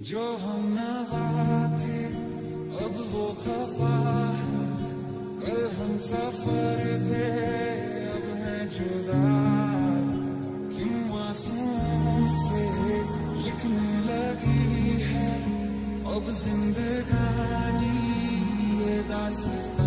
जो हम नवा थे अब वो खफा कल हम सफ़र थे, अब है जुदा। क्यों आंसुओं से लिखने लगी है? अब जिंदगानी ये दास्तां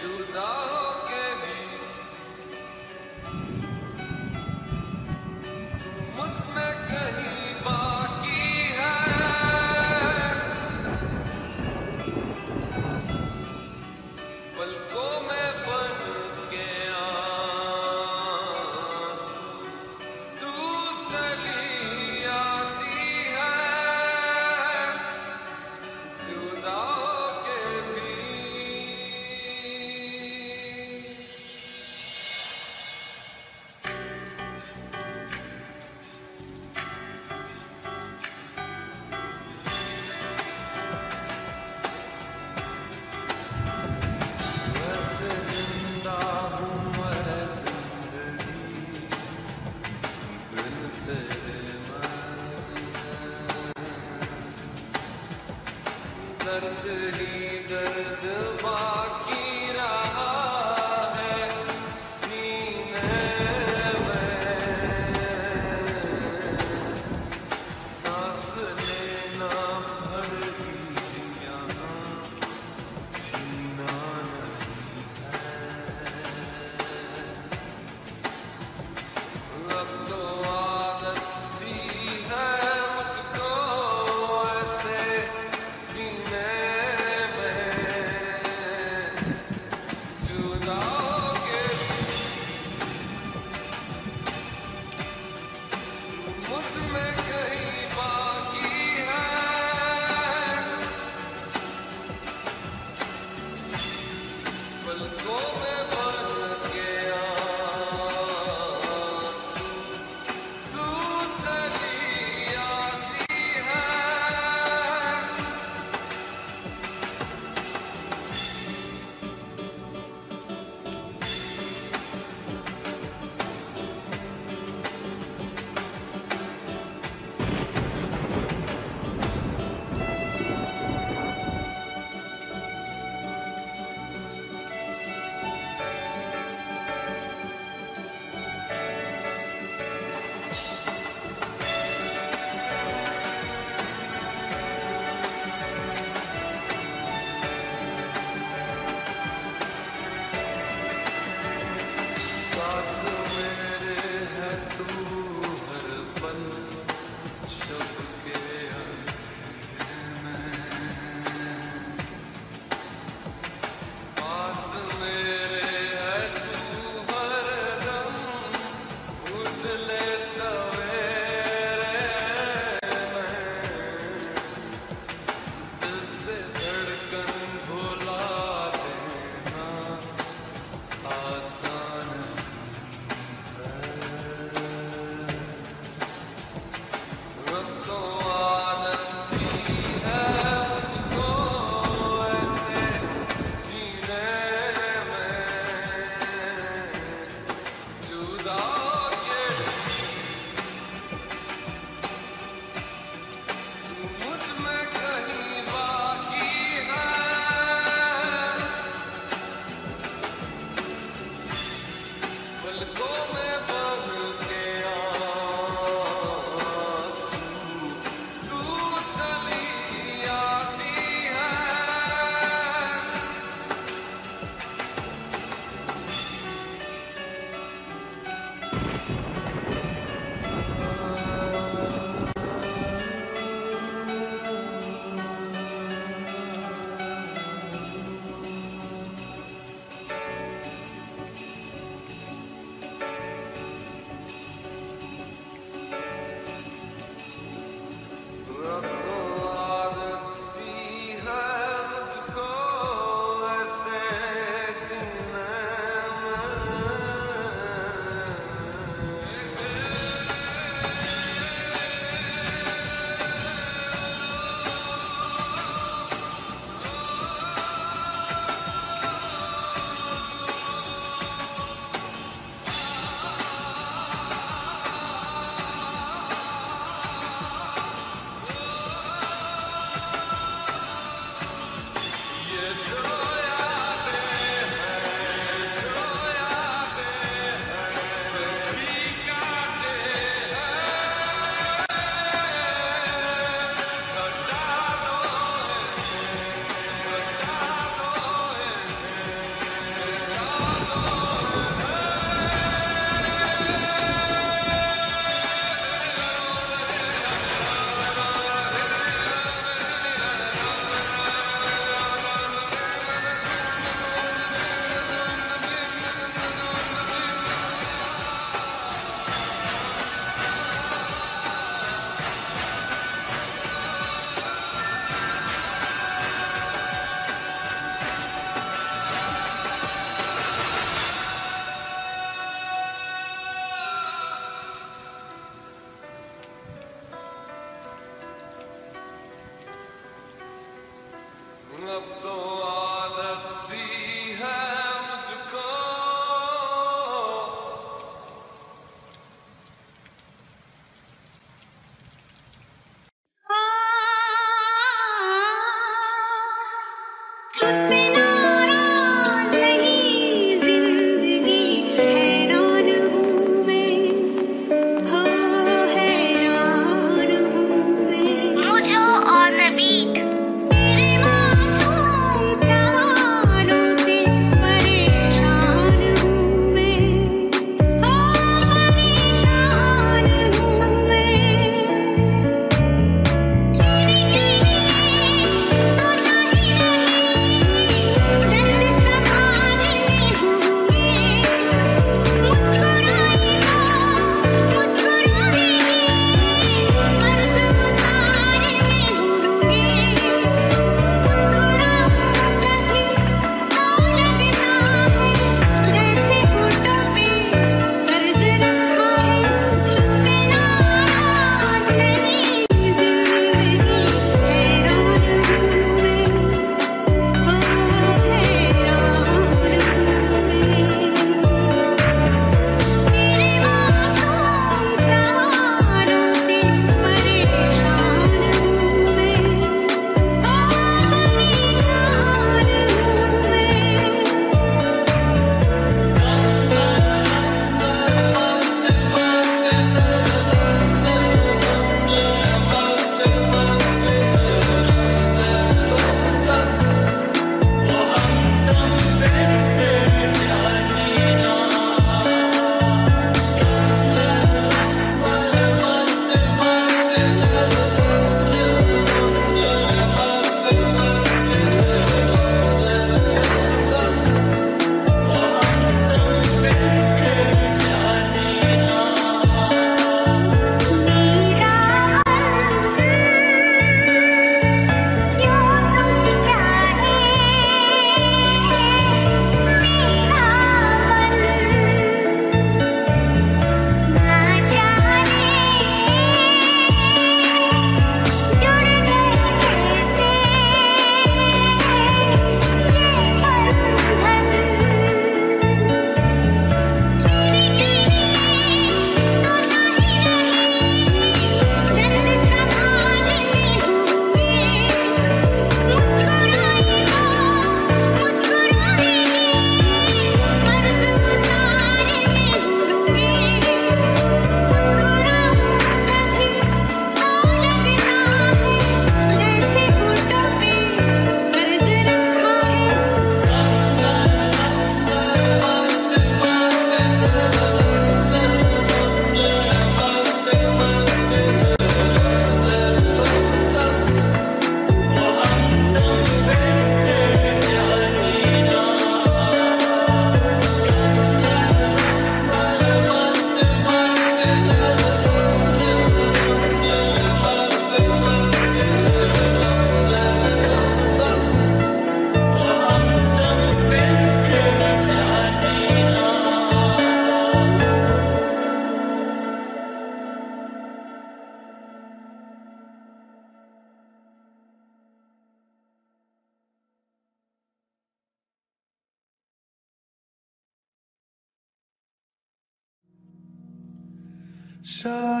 जुदा होके the goal.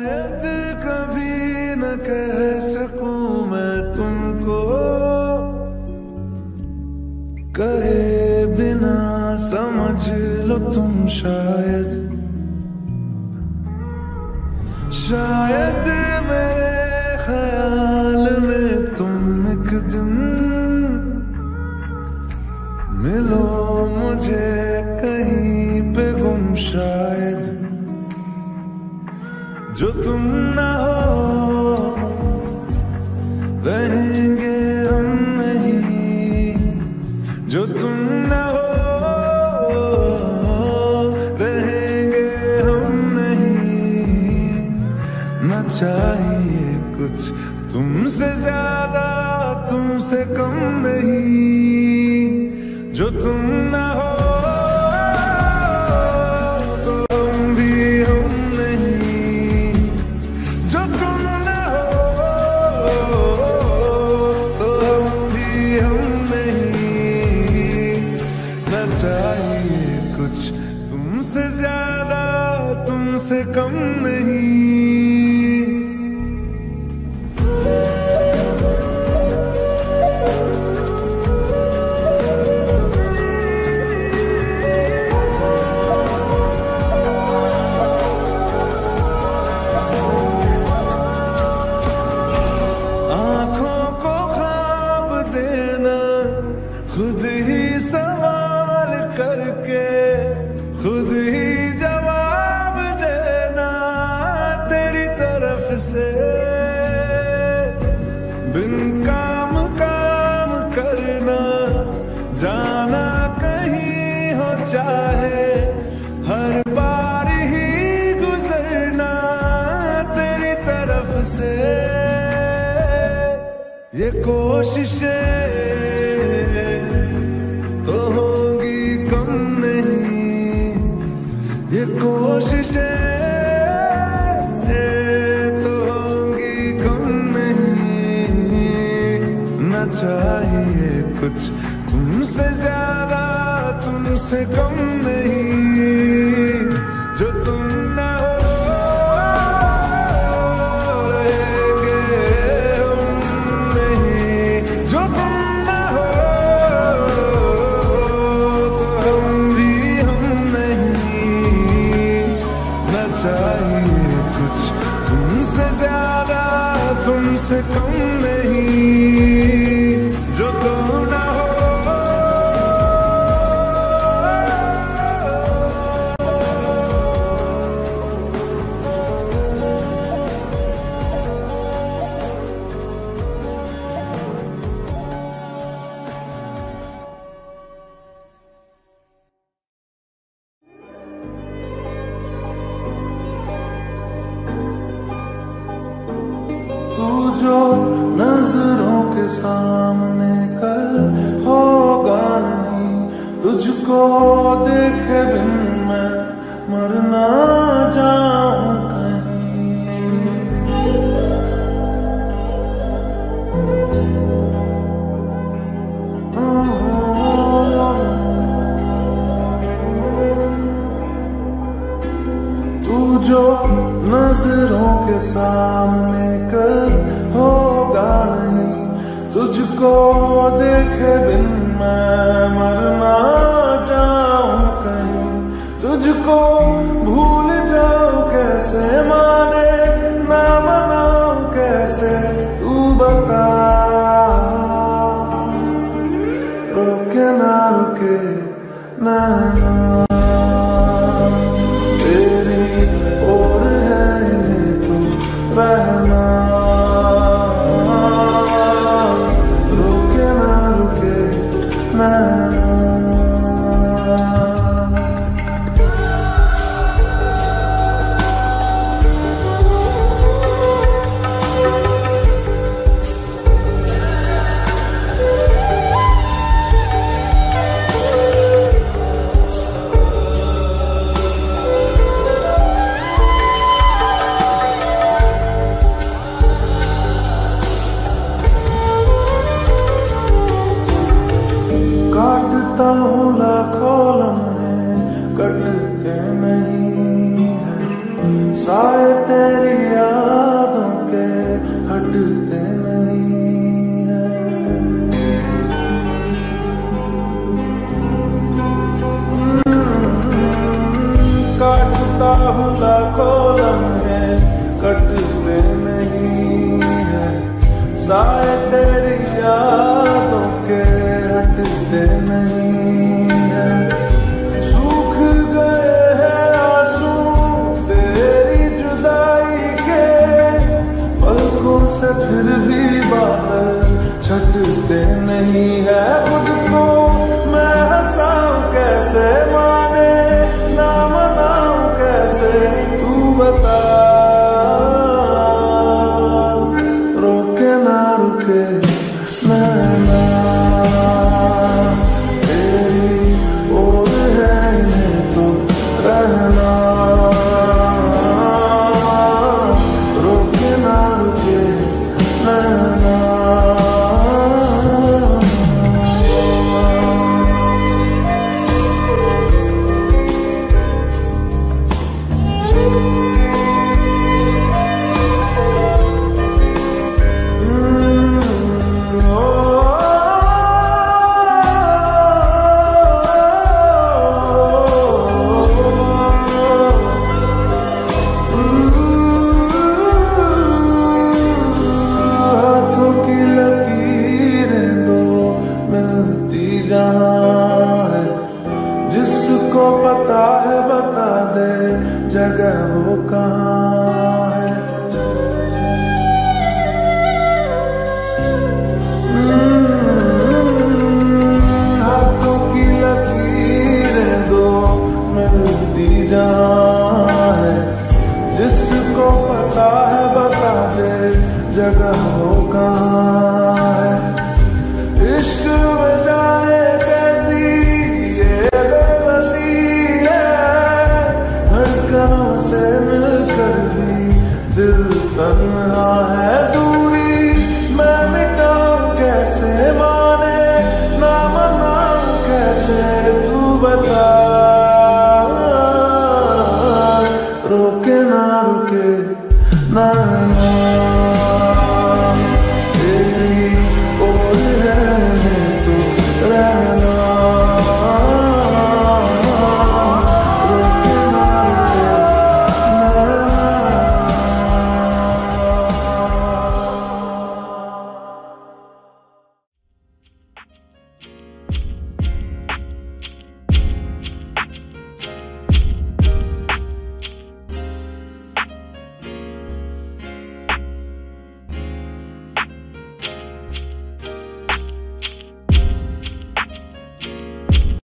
head. come